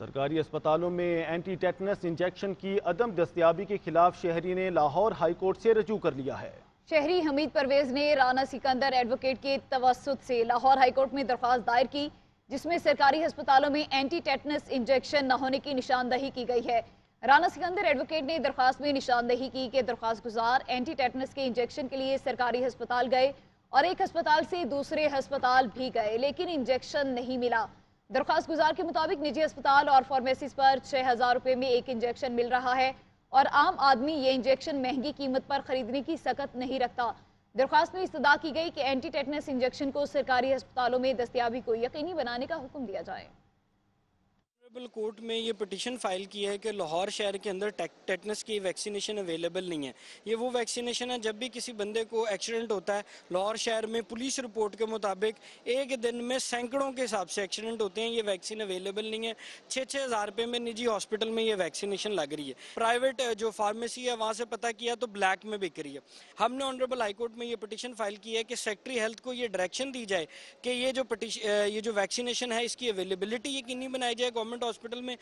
سرکاری اسپتالوں میں اینٹی ٹیٹنس انجیکشن کی عدم دستیابی کے خلاف شہری نے لاہور ہائی کورٹ سے رجوع کر لیا ہے۔ شہری حمید پرویز نے رانا سکندر ایڈوکیٹ کے توسط سے لاہور ہائی کورٹ میں درخواست دائر کی، جس میں سرکاری ہسپتالوں میں اینٹی ٹیٹنس انجیکشن نہ ہونے کی نشاندہی کی گئی ہے۔ رانا سکندر ایڈوکیٹ نے درخواست میں نشاندہی کی کہ درخواست گزار اینٹی ٹیٹنس کے انجیکشن کے لیے سرکاری ہسپتال گئے اور ایک ہسپتال سے دوسرے ہسپتال بھی گئے، لیکن انجیکشن نہیں ملا۔ درخواست گزار کے مطابق نجی اسپتال اور فارمیسیز پر چھ ہزار روپے میں ایک انجیکشن مل رہا ہے اور عام آدمی یہ انجیکشن مہنگی قیمت پر خریدنے کی سکت نہیں رکھتا۔ درخواست میں استدا کی گئی کہ اینٹی ٹیٹنس انجیکشن کو سرکاری ہسپتالوں میں دستیابی کو یقینی بنانے کا حکم دیا جائے۔ کورٹ میں یہ پٹیشن فائل کی ہے کہ لاہور شہر کے اندر ٹیٹنس کی ویکسینیشن اویلیبل نہیں ہے۔ یہ وہ ویکسینیشن ہے جب بھی کسی بندے کو ایکسیڈنٹ ہوتا ہے لاہور شہر میں پولیس رپورٹ کے مطابق ایک دن میں سینکڑوں کے حساب سے ایکسیڈنٹ ہوتے ہیں، یہ ویکسین اویلیبل نہیں ہے۔ چھ چھ ہزار روپے میں نجی ہاسپٹل میں یہ ویکسینیشن لگ رہی ہے۔ پرائیویٹ جو فارمیسی ہے، وہاں سے پتہ کیا تو بلیک میں بک رہی ہے۔ ہم نے آنریبل ہائی کورٹ میں یہ پٹیشن فائل کی ہے کہ سیکٹری ہیلتھ کو یہ ڈائریکشن دی جائے کہ یہ جو یہ جو ویکسینیشن ہے، اس کی اویلیبلٹی یقینی بنائی جائے۔ گورنمنٹ گورنمنٹ ہاسپٹل میں